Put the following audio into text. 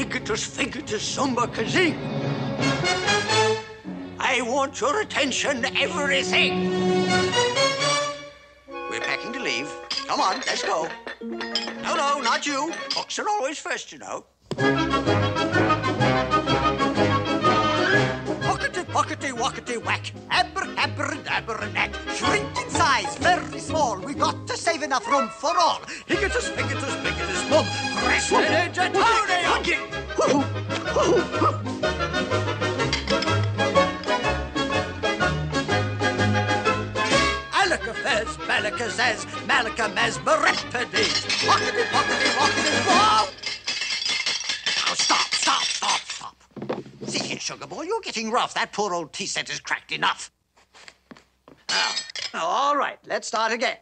Higgitus Figgitus Zumba Kazing. I want your attention, everything. We're packing to leave. Come on, let's go. No, no, not you. Books are always first, you know. Pockety, pockety, wockety, whack. Abracadabra, knack. Shrink in size, very small. We got to save enough room for all. Higgitus, figgitus, biggitus, boom. Alakafez, Malakazaz, Malaka Mesmerepides. Pockety, pockety, wockety, wow! Now stop, stop, stop, stop. See here, sugar boy, you're getting rough. That poor old tea set is cracked enough. Now, all right, let's start again.